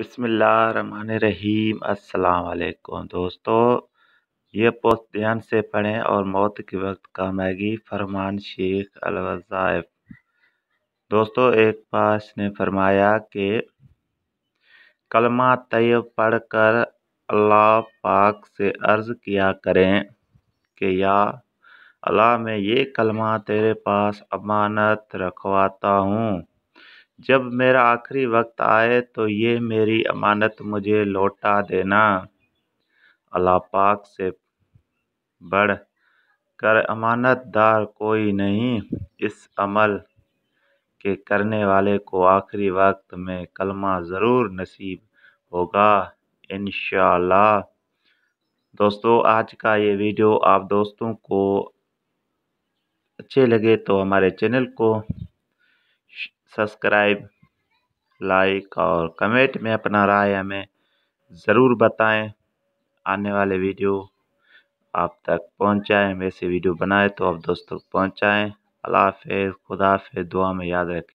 बिस्मिल्लाहिर्रहमानिर्रहीम। अस्सलाम दोस्तों, ये पोस्ट ध्यान से पढ़ें और मौत के वक्त कामयागी फरमान शेख अलवज़ाइफ। दोस्तों, एक पास ने फरमाया कि कलमा तैयब पढ़कर अल्लाह पाक से अर्ज़ किया करें कि या अल्लाह, मैं ये कलमा तेरे पास अमानत रखवाता हूँ। जब मेरा आखिरी वक्त आए तो ये मेरी अमानत मुझे लौटा देना। अल्लाह पाक से बढ़ कर अमानतदार कोई नहीं। इस अमल के करने वाले को आखिरी वक्त में कलमा ज़रूर नसीब होगा इन दोस्तों, आज का ये वीडियो आप दोस्तों को अच्छे लगे तो हमारे चैनल को सब्सक्राइब, लाइक और कमेंट में अपना राय हमें ज़रूर बताएँ। आने वाले वीडियो आप तक पहुंचाएँ। वैसे वीडियो बनाए तो आप दोस्तों तक पहुंचाएँ। अल्लाह हाफिज़, खुदा हाफिज़, दुआ में याद रखें।